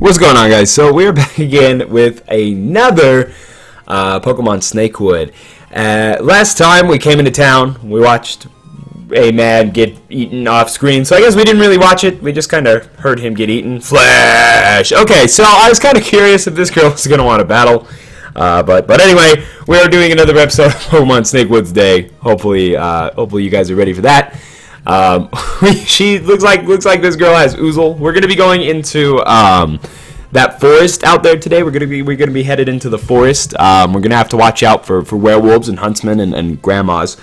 What's going on, guys? So we're back again with another uh, Pokemon Snakewood. Uh, last time we came into town, we watched a man get eaten off screen. So I guess we didn't really watch it. We just kind of heard him get eaten. Flash. Okay, so I was kind of curious if this girl was gonna want to battle. Uh, but but anyway, we are doing another episode of Pokemon Snakewoods Day. Hopefully, uh, hopefully you guys are ready for that. Um, she looks like looks like this girl has Oozle. We're gonna be going into um, that forest out there today. We're gonna be we're gonna be headed into the forest. Um, we're gonna have to watch out for, for werewolves and huntsmen and, and grandmas.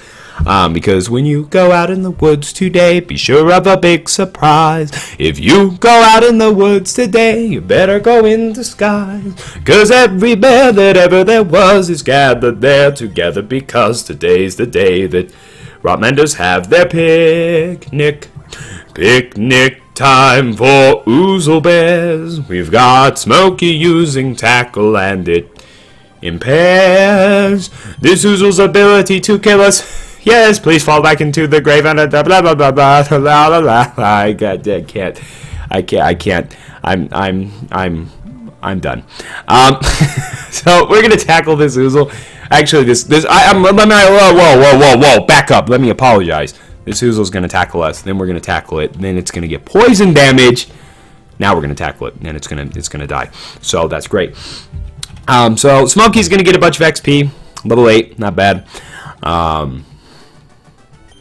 Um, because when you go out in the woods today, be sure of a big surprise. If you go out in the woods today, you better go in disguise. Cause every bear that ever there was is gathered there together because today's the day that Rotmenders have their picnic. Picnic Time for Oozle Bears. We've got Smokey using tackle and it impairs this Oozle's ability to kill us. Yes, please fall back into the grave and uh, blah blah blah blah blah la la la. I got, dead. can't, I can't, I can't. I'm, I'm, I'm, I'm done. Um, so we're gonna tackle this Oozle. Actually, this, this, I, I'm, let me, whoa, whoa, whoa, whoa, whoa, back up. Let me apologize. This Oozle's gonna tackle us. Then we're gonna tackle it. Then it's gonna get poison damage. Now we're gonna tackle it, and it's gonna, it's gonna die. So that's great. Um, so Smokey's gonna get a bunch of XP. Level eight, not bad. Um,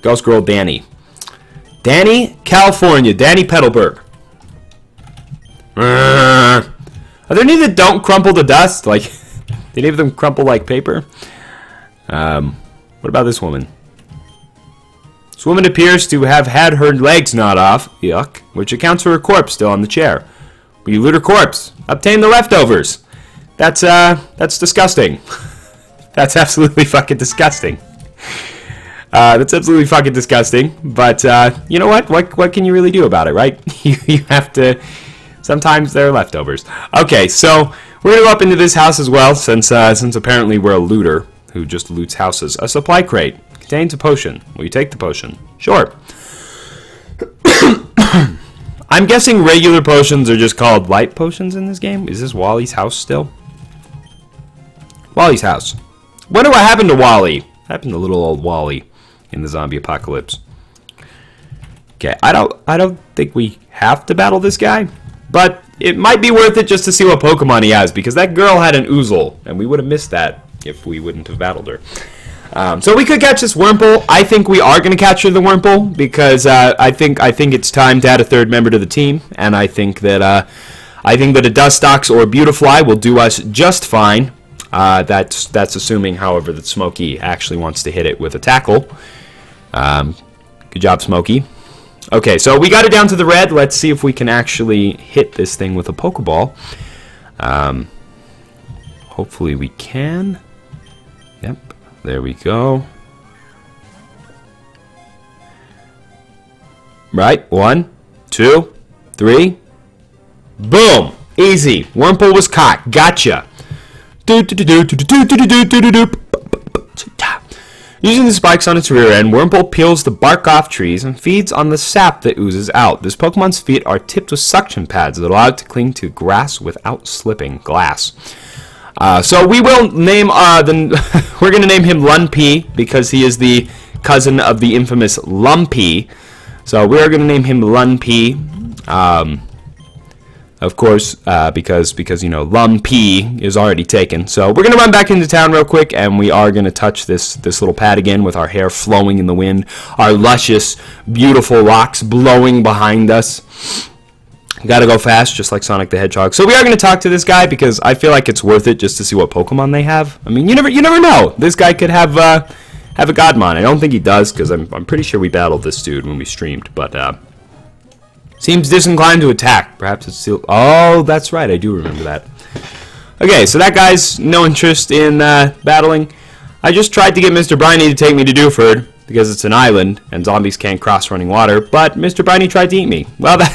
Ghost Girl Danny. Danny, California. Danny Petalburg. Are there any that don't crumple to dust? Like, did any of them crumple like paper? Um, what about this woman? This woman appears to have had her legs gnawed off, yuck, which accounts for her corpse still on the chair. We loot her corpse? Obtain the leftovers. That's, uh, that's disgusting. that's absolutely fucking disgusting. Uh, that's absolutely fucking disgusting. But uh, you know what? What what can you really do about it, right? you, you have to. Sometimes they're leftovers. Okay, so we're gonna go up into this house as well, since uh, since apparently we're a looter who just loots houses. A supply crate contains a potion. Will you take the potion? Sure. I'm guessing regular potions are just called light potions in this game. Is this Wally's house still? Wally's house. Wonder what happened to Wally. Happened to little old Wally in the zombie apocalypse. Okay, I don't I don't think we have to battle this guy, but it might be worth it just to see what Pokemon he has, because that girl had an Oozle, and we would have missed that if we wouldn't have battled her. Um, so we could catch this Wurmple. I think we are going to capture the Wurmple because uh, I think I think it's time to add a third member to the team, and I think that uh, I think that a Dustox or a Beautifly will do us just fine. Uh, that's that's assuming, however, that Smokey actually wants to hit it with a tackle. Um, good job, Smokey. Okay, so we got it down to the red. Let's see if we can actually hit this thing with a Pokeball. Um, hopefully we can. There we go. Right, one, two, three. Boom! Easy. Wurmple was caught. Gotcha. Using the spikes on its rear end, Wurmple peels the bark off trees and feeds on the sap that oozes out. This Pokemon's feet are tipped with suction pads that allow it to cling to grass without slipping glass. Uh, so we will name uh, the we're going to name him Lunpy because he is the cousin of the infamous Lumpy. So we are going to name him Lunpy. Um, of course, uh, because because you know Lumpy is already taken. So we're gonna run back into town real quick, and we are gonna touch this this little pad again with our hair flowing in the wind, our luscious, beautiful rocks blowing behind us. Gotta go fast, just like Sonic the Hedgehog. So we are gonna talk to this guy because I feel like it's worth it just to see what Pokemon they have. I mean, you never you never know. This guy could have uh, have a Godmon. I don't think he does because I'm I'm pretty sure we battled this dude when we streamed, but. Uh, Seems disinclined to attack. Perhaps it's still... Oh, that's right. I do remember that. Okay, so that guy's no interest in uh, battling. I just tried to get Mr. Briny to take me to Dewford because it's an island and zombies can't cross running water, but Mr. Briny tried to eat me. Well, that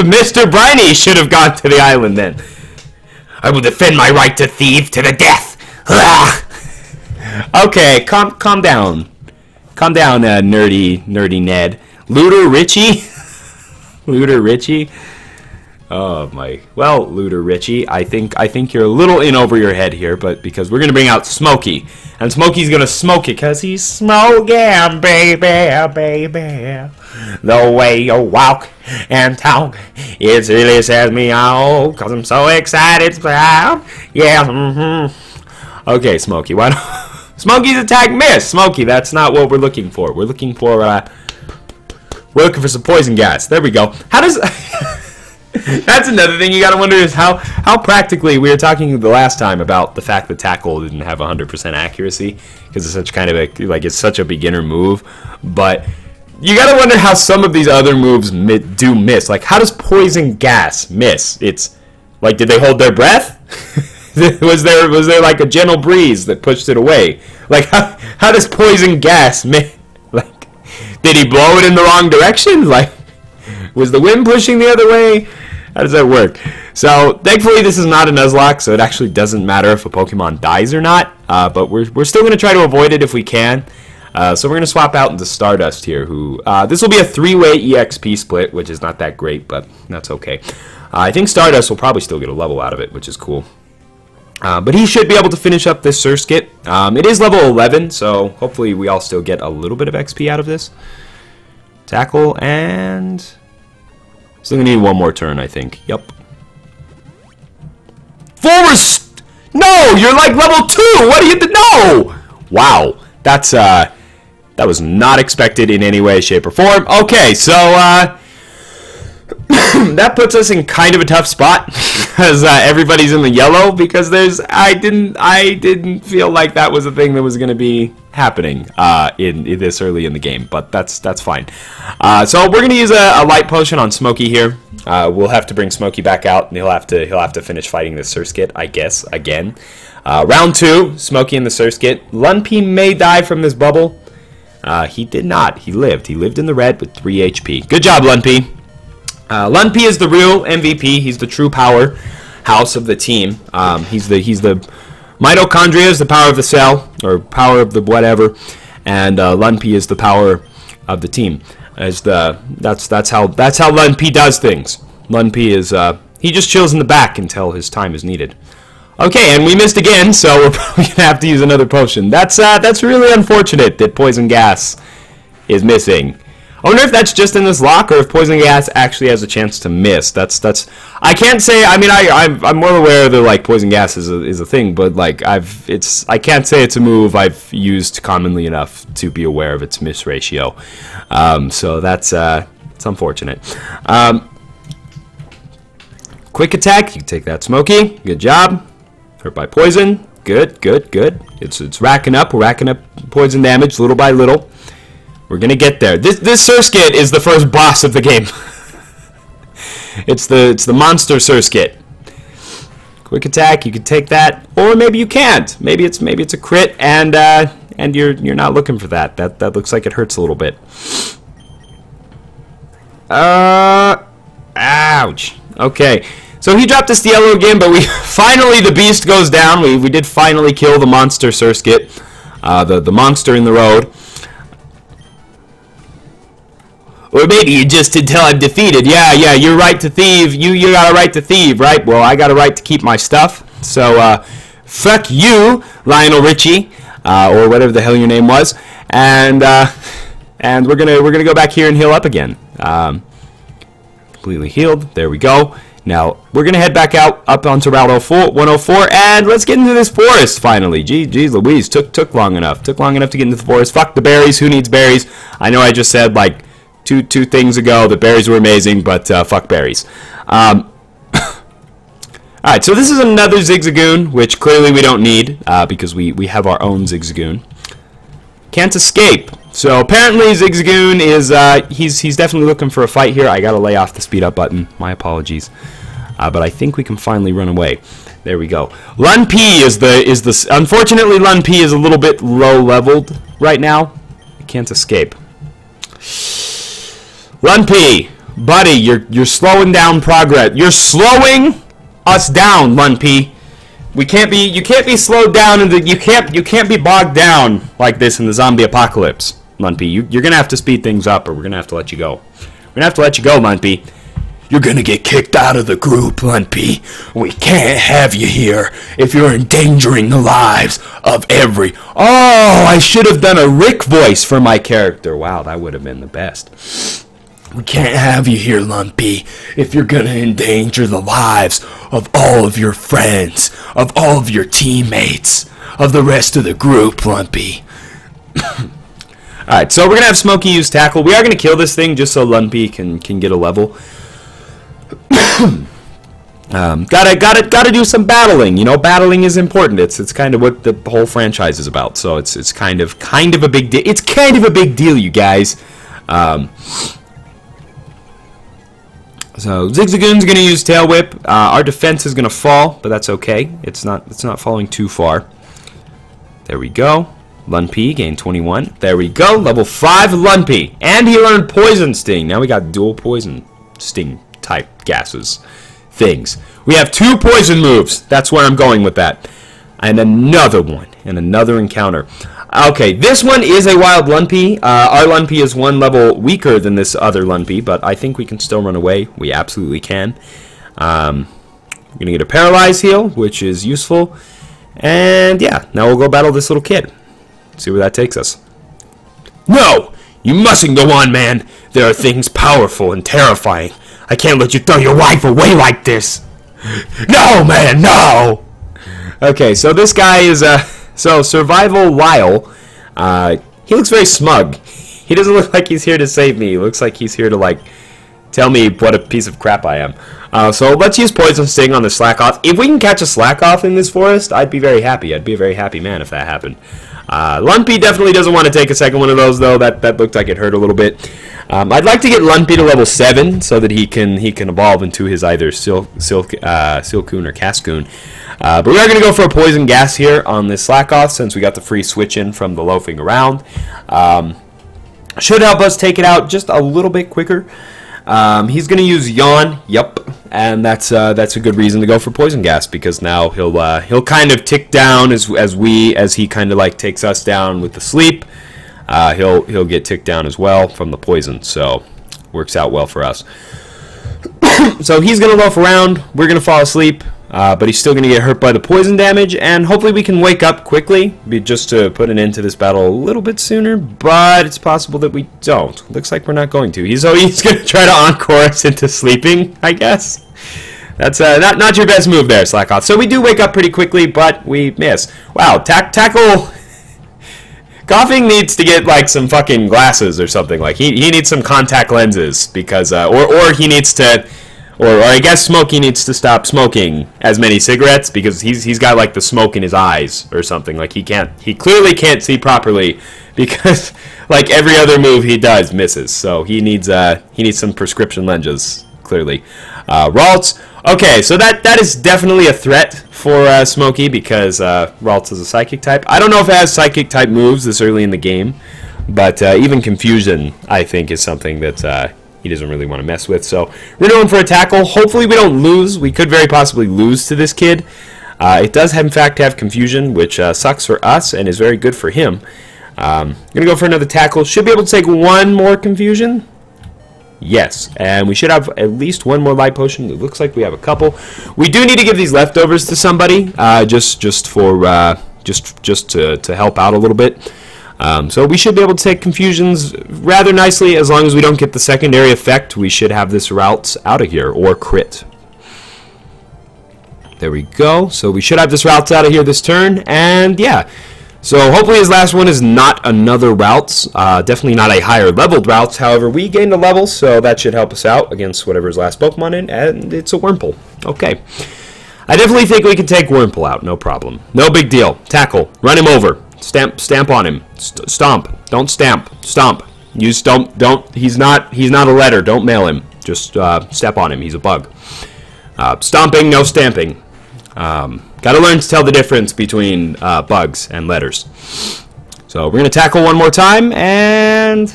Mr. Briny should have gone to the island then. I will defend my right to thieve to the death. okay, calm, calm down. Calm down, uh, nerdy, nerdy Ned. Looter Richie? Looter Richie. Oh my. Well, Looter Richie, I think I think you're a little in over your head here, but because we're gonna bring out Smokey, and Smokey's gonna smoke it, cause he's smoking, baby, baby. The way you walk and talk, it really sets me out, cause I'm so excited, proud. Yeah. Mm-hmm. Okay, Smokey, why don't Smokey's attack miss? Smokey, that's not what we're looking for. We're looking for uh, we're looking for some poison gas. There we go. How does That's another thing you got to wonder is how how practically we were talking the last time about the fact that tackle didn't have 100% accuracy because it's such kind of a like it's such a beginner move, but you got to wonder how some of these other moves mi- do miss. Like how does poison gas miss? It's like did they hold their breath? was there was there like a gentle breeze that pushed it away? Like how, how does poison gas miss? Like did he blow it in the wrong direction? Like was the wind pushing the other way? How does that work? So, thankfully, this is not a Nuzlocke, so it actually doesn't matter if a Pokemon dies or not. Uh, but we're, we're still going to try to avoid it if we can. Uh, so we're going to swap out into Stardust here, who... Uh, this will be a three-way EXP split, which is not that great, but that's okay. Uh, I think Stardust will probably still get a level out of it, which is cool. Uh, but he should be able to finish up this Surskit. Um, it is level 11, so hopefully we all still get a little bit of XP out of this. Tackle, and... Still gonna need one more turn, I think. Yep. Forward! No! You're like level 2! What do you... No! Wow. That's, uh... That was not expected in any way, shape, or form. Okay, so, uh... that puts us in kind of a tough spot because uh, everybody's in the yellow because there's I didn't I didn't feel like that was a thing that was going to be happening uh, in, in, this early in the game, but that's that's fine. Uh, so we're going to use a, a, light potion on Smokey here. Uh, we'll have to bring Smokey back out, and he'll have to he'll have to finish fighting the Surskit, I guess, again. Uh, round two, Smokey and the Surskit. Lunpy may die from this bubble. Uh, he did not. He lived. He lived in the red with 3 HP. Good job, Lunpy. Uh, is the real MVP. He's the true power house of the team. Um, he's the he's the mitochondria is the power of the cell or power of the whatever, and uh, is the power of the team. As the that's that's how that's how Lunpy does things. Lunpy is uh, he just chills in the back until his time is needed. Okay, and we missed again, so we're probably gonna have to use another potion. That's uh, that's really unfortunate that poison gas is missing. I wonder if that's just in this lock, or if poison gas actually has a chance to miss. That's that's. I can't say. I mean, I I'm, I'm well aware that like poison gas is a, is a thing, but like I've it's I can't say it's a move I've used commonly enough to be aware of its miss ratio. Um, so that's uh, it's unfortunate. Um, quick attack. You take that, Smokey. Good job. Hurt by poison. Good, good, good. It's it's racking up. We're racking up poison damage little by little. We're gonna get there. This this Surskit is the first boss of the game. it's the it's the monster Surskit. Quick attack, you can take that, or maybe you can't. Maybe it's maybe it's a crit, and uh, and you're you're not looking for that. That that looks like it hurts a little bit. Uh, ouch. Okay, so he dropped us the yellow again, but we finally the beast goes down. We we did finally kill the monster Surskit, uh, the the monster in the road. Or maybe you just until I'm defeated. Yeah, yeah, you're right to thieve. You you got a right to thieve, right? Well, I got a right to keep my stuff. So, uh, fuck you, Lionel Richie, uh, or whatever the hell your name was. And uh, and we're gonna we're gonna go back here and heal up again. Um, completely healed. There we go. Now we're gonna head back out up onto Route 104, and let's get into this forest finally. Gee, geez, Louise, took took long enough. Took long enough to get into the forest. Fuck the berries. Who needs berries? I know I just said like two two things ago. The berries were amazing, but uh, fuck berries. Um, all right, so this is another Zigzagoon, which clearly we don't need uh, because we we have our own Zigzagoon. Can't escape. So apparently Zigzagoon is uh, he's he's definitely looking for a fight here. I gotta lay off the speed up button. My apologies. Uh, but I think we can finally run away. There we go. Lun P is the is the unfortunately Lun P is a little bit low leveled right now. can't escape. Lunpy, buddy, you're you're slowing down progress. You're slowing us down, Lunpy. We can't be you can't be slowed down and you can't you can't be bogged down like this in the zombie apocalypse, Lunpy. You, you're gonna have to speed things up, or we're gonna have to let you go. We're gonna have to let you go, Lunpy. You're gonna get kicked out of the group, Lumpy. We can't have you here if you're endangering the lives of every. Oh, I should have done a Rick voice for my character. Wow, that would have been the best. We can't have you here, Lumpy, if you're gonna endanger the lives of all of your friends, of all of your teammates, of the rest of the group, Lumpy. Alright, so we're gonna have Smokey use tackle. We are gonna kill this thing just so Lumpy can can get a level. um, gotta gotta gotta do some battling. You know, battling is important. It's it's kind of what the whole franchise is about. So it's it's kind of kind of a big deal. It's kind of a big deal, you guys. Um, so Zigzagoon's gonna use Tail Whip. Uh, our defense is gonna fall, but that's okay. It's not it's not falling too far. There we go. Lumpy gained 21. There we go. Level 5 Lumpy. And he learned Poison Sting. Now we got dual Poison Sting type gases. Things. We have two poison moves. That's where I'm going with that. And another one. And another encounter. Okay, this one is a wild Lumpy. Uh, our Lumpy is one level weaker than this other Lumpy, but I think we can still run away. We absolutely can. Um, we're going to get a Paralyze heal, which is useful. And yeah, now we'll go battle this little kid. See where that takes us. No! You mustn't go on, man! There are things powerful and terrifying. I can't let you throw your wife away like this! No, man, no! Okay, so this guy is, uh, so Survival Lyle, uh, he looks very smug. He doesn't look like he's here to save me. He looks like he's here to, like, tell me what a piece of crap I am. Uh, so let's use Poison Sting on the Slakoth. If we can catch a Slakoth in this forest, I'd be very happy. I'd be a very happy man if that happened. Uh, Lumpy definitely doesn't want to take a second one of those, though. That that looked like it hurt a little bit. Um, I'd like to get Lumpy to level seven so that he can he can evolve into his either Silk Silk uh, Silcoon or Cascoon. Uh, but we are going to go for a poison gas here on this Slakoth since we got the free switch in from the loafing around. Um, should help us take it out just a little bit quicker. Um, he's going to use yawn. Yep, and that's uh, that's a good reason to go for poison gas because now he'll uh, he'll kind of tick down as as we as he kind of like takes us down with the sleep. Uh, he'll he'll get ticked down as well from the poison, so works out well for us. so he's gonna loaf around. We're gonna fall asleep. Uh, but he's still going to get hurt by the poison damage, and hopefully we can wake up quickly, be just to put an end to this battle a little bit sooner, but it's possible that we don't. Looks like we're not going to. He's, oh, he's to try to encore us into sleeping, I guess. That's uh, not, not your best move there, Slakoth. So we do wake up pretty quickly, but we miss. Wow, tack tackle... Koffing needs to get like some fucking glasses or something. Like he, he needs some contact lenses because uh, or or he needs to or, or I guess Smokey needs to stop smoking as many cigarettes because he's he's got like the smoke in his eyes or something. Like he can't he clearly can't see properly because like every other move he does misses. So he needs uh he needs some prescription lenses clearly. Uh, Ralts. Okay, so that that is definitely a threat for uh, Smokey because uh, Ralts is a psychic type. I don't know if it has psychic type moves this early in the game, but uh, even confusion I think is something that uh, he doesn't really want to mess with. So we're going for a tackle. Hopefully we don't lose. We could very possibly lose to this kid. Uh, it does, have, in fact, have confusion, which uh, sucks for us and is very good for him. Um, going to go for another tackle. Should be able to take one more confusion. Yes, and we should have at least one more light potion. It looks like we have a couple. We do need to give these leftovers to somebody, uh, just just for uh, just just to, to help out a little bit. Um, so we should be able to take confusions rather nicely as long as we don't get the secondary effect. We should have this Ralts out of here, or crit. There we go. So we should have this Ralts out of here this turn, and yeah. So hopefully his last one is not another Ralts. Uh, definitely not a higher leveled Ralts. However, we gained a level, so that should help us out against whatever his last Pokemon in, and it's a Wurmple. Okay. I definitely think we can take Wurmple out, no problem. No big deal. Tackle. Run him over. Stamp, stamp on him. St stomp. Don't stamp. Stomp. Use don't don't. He's not he's not a letter. Don't mail him. Just uh, step on him. He's a bug. Uh, stomping, no stamping. Um, Got to learn to tell the difference between uh, bugs and letters. So we're gonna tackle one more time and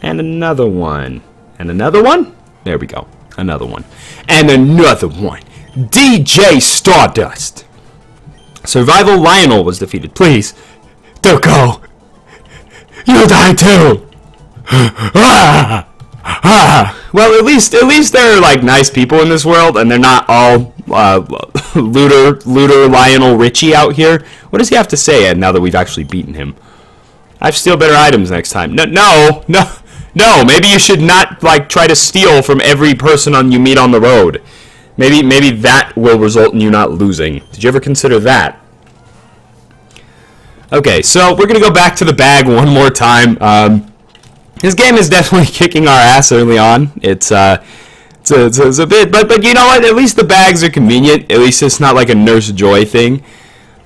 and another one and another one. There we go. Another one and another one. DJ Stardust. Survival Lionel was defeated. Please, don't go. You'll die too. Ah, ah. Well, at least at least there are like nice people in this world, and they're not all uh, looter looter Lionel Richie out here. What does he have to say? Now that we've actually beaten him, I have steal better items next time. No, no, no, no. Maybe you should not like try to steal from every person on you meet on the road. Maybe maybe that will result in you not losing. Did you ever consider that? Okay, so we're gonna go back to the bag one more time. Um, this game is definitely kicking our ass early on. It's uh, it's a, it's, a, it's a bit, but but you know what? At least the bags are convenient. At least it's not like a Nurse Joy thing,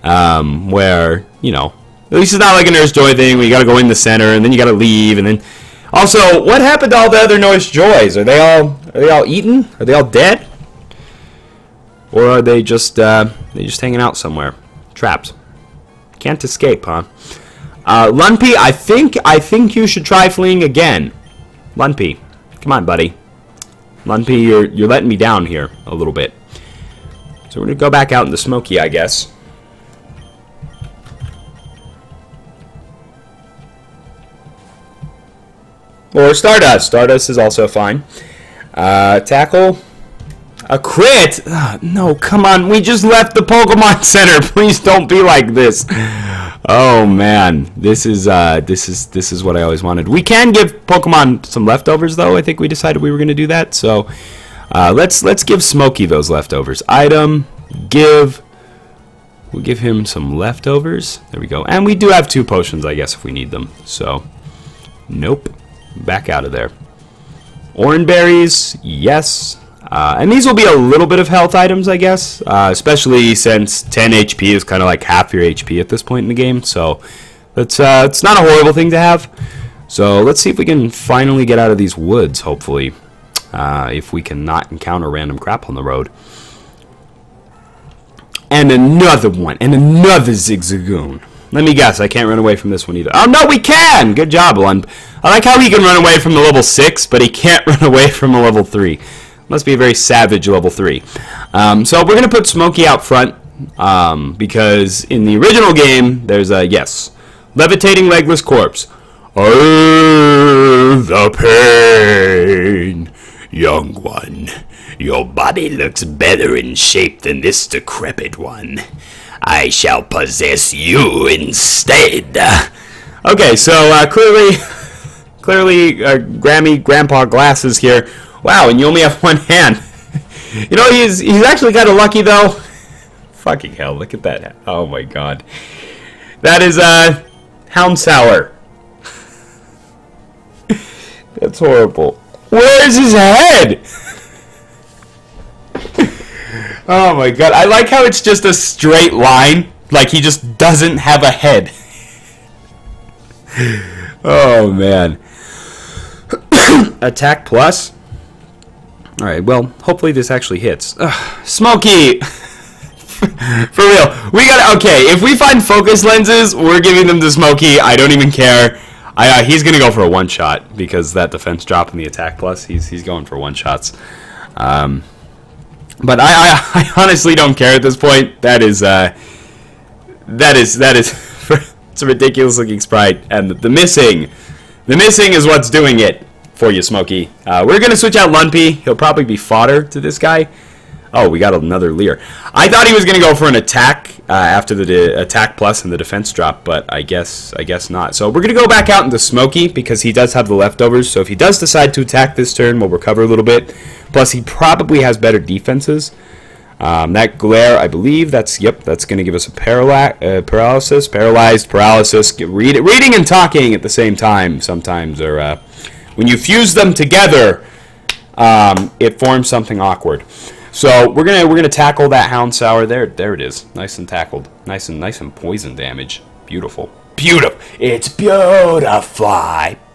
um, where you know, at least it's not like a Nurse Joy thing where you got to go in the center and then you got to leave and then. Also, what happened to all the other Nurse Joys? Are they all are they all eaten? Are they all dead? Or are they just uh, they just hanging out somewhere, trapped? Can't escape, huh? Uh, Lumpy, I think I think you should try fleeing again. Lunpy, come on, buddy. Lunpy, you're you're letting me down here a little bit. So we're gonna go back out in the smoky, I guess. Or Stardust. Stardust is also fine. Uh, tackle. A crit? Uh, no, come on. We just left the Pokemon Center. Please don't be like this. Oh man, this is uh, this is this is what I always wanted. We can give Pokemon some leftovers though. I think we decided we were going to do that. So uh, let's let's give Smokey those leftovers. Item give. We'll give him some leftovers. There we go. And we do have two potions, I guess, if we need them. So, nope. Back out of there. Orange berries, yes. Uh, and these will be a little bit of health items, I guess, uh, especially since 10 HP is kind of like half your HP at this point in the game. So it's, uh, it's not a horrible thing to have. So let's see if we can finally get out of these woods, hopefully, uh, if we cannot encounter random crap on the road. And another one, and another Zigzagoon. Let me guess, I can't run away from this one either. Oh, no, we can! Good job, Lund. I like how he can run away from the level 6, but he can't run away from a level 3. Must be a very savage level 3. Um, so we're going to put Smokey out front, um, because in the original game, there's a, yes, levitating legless corpse. Oh, the pain, young one. Your body looks better in shape than this decrepit one. I shall possess you instead. Okay, so uh, clearly, clearly, uh, Grammy Grandpa Glasses here. Wow, and you only have one hand. you know, he's he's actually kind of lucky though. Fucking hell! Look at that. Oh my god, that is uh, Houndour. That's horrible. Where's his head? oh my god. I like how it's just a straight line. Like he just doesn't have a head. oh man. Attack plus? Alright, well, hopefully this actually hits. Ugh, Smokey! For real. We got okay, if we find focus lenses, we're giving them to Smokey. I don't even care. I, uh, he's gonna go for a one shot because that defense drop and the attack plus. He's he's going for one shots. Um, but I, I, I honestly don't care at this point. That is uh, that is that is it's a ridiculous looking sprite, and the, missing, the missing is what's doing it for you, Smokey. Uh, we're gonna switch out Lumpy. He'll probably be fodder to this guy. Oh, we got another Leer. I thought he was going to go for an attack uh, after the attack plus and the defense drop, but I guess I guess not. So we're going to go back out into Smokey because he does have the leftovers. So if he does decide to attack this turn, we'll recover a little bit. Plus, he probably has better defenses. Um, that glare, I believe, that's yep, that's going to give us a paraly uh, paralysis, paralyzed paralysis. Read reading and talking at the same time sometimes, or uh, when you fuse them together, um, it forms something awkward. So we're gonna we're gonna tackle that hound sour. there. There it is, nice and tackled, nice and nice and poison damage. Beautiful, beautiful. It's beautiful,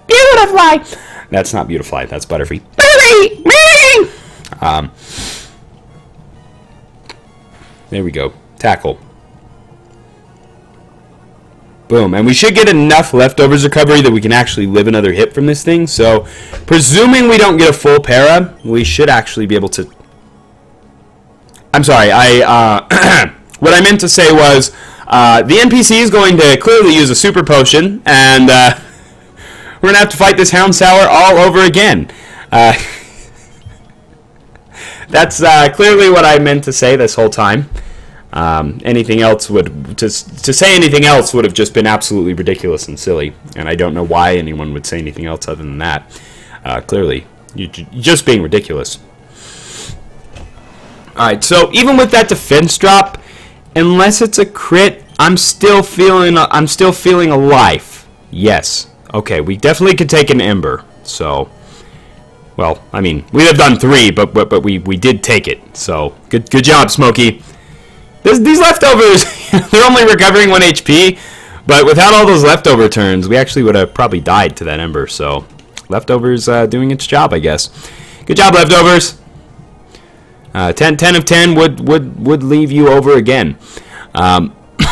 beautiful. That's not beautiful. That's Butterfree. Um. There we go. Tackle. Boom. And we should get enough leftovers recovery that we can actually live another hit from this thing. So, presuming we don't get a full para, we should actually be able to I'm sorry. I uh, what I meant to say was uh, the NPC is going to clearly use a super potion, and uh, we're gonna have to fight this Hound Sour all over again. Uh, that's uh, clearly what I meant to say this whole time. Um, anything else would to to say anything else would have just been absolutely ridiculous and silly, and I don't know why anyone would say anything else other than that. Uh, clearly, you're just being ridiculous. All right, so even with that defense drop, unless it's a crit, I'm still feeling I'm still feeling a life. Yes. Okay, we definitely could take an ember. So, well, I mean, we'd have done three, but but, but we we did take it. So good good job, Smokey. This, these leftovers, they're only recovering one HP, but without all those leftover turns, we actually would have probably died to that ember. So, leftovers uh, doing its job, I guess. Good job, leftovers. Uh, 10, 10 of 10 would, would, would leave you over again. Um,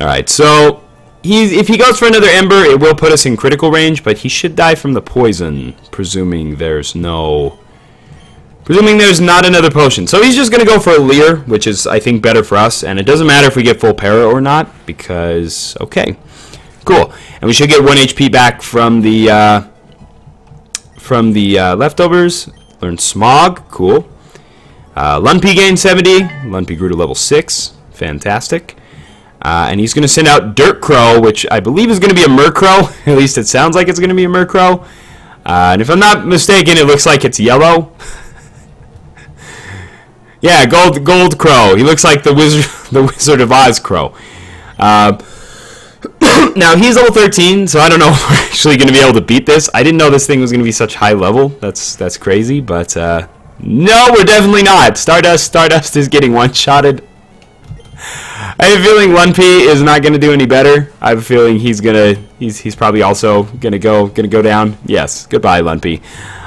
Alright, so he's, if he goes for another Ember, it will put us in critical range, but he should die from the poison, presuming there's no... Presuming there's not another potion. So he's just going to go for a Leer, which is, I think, better for us. And it doesn't matter if we get full para or not, because... Okay, cool. And we should get 1 HP back from the... Uh, from the uh, leftovers. Learn Smog, cool. Uh, Lunpy gained 70. Lunpy grew to level 6. Fantastic. Uh, and he's going to send out Dirt Crow, which I believe is going to be a Murkrow. At least it sounds like it's going to be a Murkrow. Uh, and if I'm not mistaken, it looks like it's yellow. yeah, Gold Gold Crow. He looks like the Wizard, the Wizard of Oz Crow. Uh, now he's level 13, so I don't know if we're actually going to be able to beat this. I didn't know this thing was going to be such high level. That's that's crazy, but uh, no, we're definitely not. Stardust, Stardust is getting one-shotted. I have a feeling Lunpy is not going to do any better. I have a feeling he's gonna he's he's probably also gonna go gonna go down. Yes, goodbye Lunpy.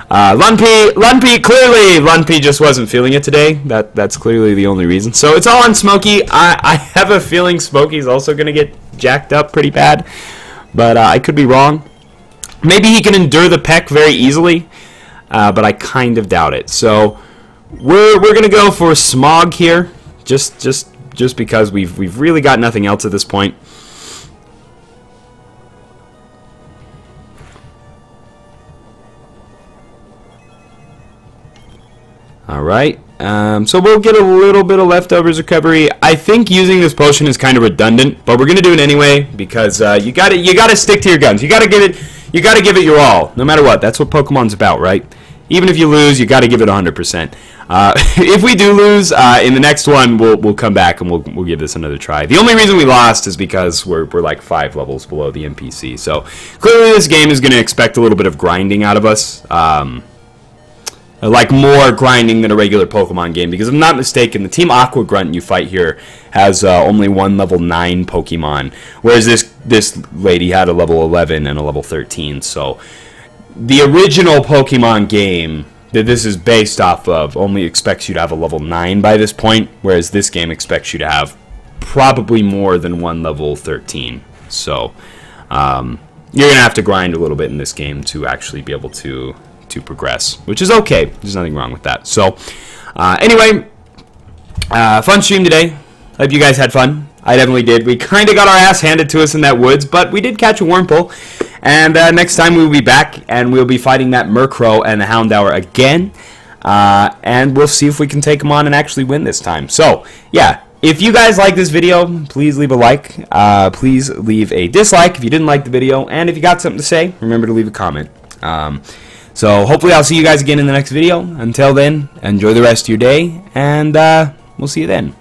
Uh, Lunpy, Lunpy, clearly Lunpy just wasn't feeling it today. That that's clearly the only reason. So it's all on Smokey. I, I have a feeling Smokey's also gonna get jacked up pretty bad, but uh, I could be wrong. Maybe he can endure the peck very easily, uh, but I kind of doubt it. So we're we're gonna go for Smog here, just just just because we've we've really got nothing else at this point. Alright, um, so we'll get a little bit of leftovers recovery. I think using this potion is kind of redundant, but we're gonna do it anyway because uh, you gotta you gotta stick to your guns. You gotta give it you gotta give it your all, no matter what. That's what Pokemon's about, right? Even if you lose, you gotta give it 100%. Uh, if we do lose uh, in the next one, we'll we'll come back and we'll we'll give this another try. The only reason we lost is because we're we're like five levels below the NPC. So clearly, this game is gonna expect a little bit of grinding out of us. Um, like more grinding than a regular Pokemon game because if I'm not mistaken, the Team Aqua Grunt you fight here has uh, only one level 9 Pokemon, whereas this this lady had a level 11 and a level 13. So the original Pokemon game that this is based off of only expects you to have a level 9 by this point, whereas this game expects you to have probably more than one level 13. So um, you're going to have to grind a little bit in this game to actually be able to to progress, which is okay. There's nothing wrong with that. So, uh, anyway, uh, fun stream today. Hope you guys had fun. I definitely did. We kind of got our ass handed to us in that woods, but we did catch a Wurmple. And uh, next time we will be back, and we'll be fighting that Murkrow and the Houndour again. Uh, and we'll see if we can take them on and actually win this time. So, yeah, if you guys like this video, please leave a like. Uh, please leave a dislike if you didn't like the video. And if you got something to say, remember to leave a comment. Um, so hopefully I'll see you guys again in the next video. Until then, enjoy the rest of your day, and uh, we'll see you then.